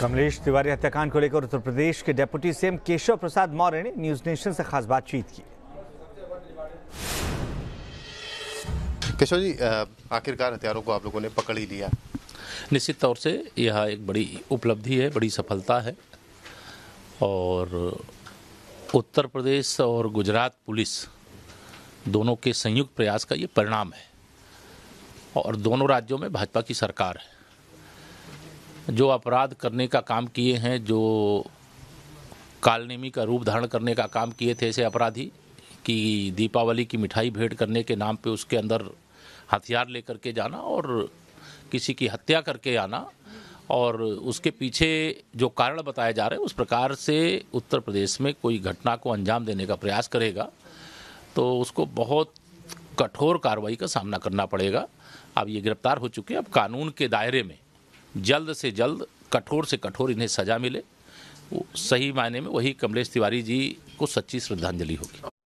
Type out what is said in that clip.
कमलेश तिवारी हत्याकांड को लेकर उत्तर प्रदेश के डेप्यूटी सीएम केशव प्रसाद मौर्य ने न्यूज़ नेशन से खास बातचीत की। केशव जी आखिरकार हथियारों को आप लोगों ने पकड़ ही लिया। निश्चित तौर से यह एक बड़ी उपलब्धि है बड़ी सफलता है। और उत्तर प्रदेश और गुजरात पुलिस दोनों के संयुक्त प्रयास का ये परिणाम है। और दोनों राज्यों में भाजपा की सरकार है। जो अपराध करने का काम किए हैं, जो कालनेमी का रूप धारण करने का काम किए थे ऐसे अपराधी, कि दीपावली की मिठाई भेंट करने के नाम पे उसके अंदर हथियार लेकर के जाना और किसी की हत्या करके आना और उसके पीछे जो कारण बताया जा रहा है, उस प्रकार से उत्तर प्रदेश में कोई घटना को अंजाम देने का प्रयास करेगा तो उसको बहुत कठोर कार्रवाई का सामना करना पड़ेगा। अब ये गिरफ़्तार हो चुके हैं। अब कानून के दायरे में जल्द से जल्द, कठोर से कठोर इन्हें सजा मिले। सही मायने में वही कमलेश तिवारी जी को सच्ची श्रद्धांजलि होगी।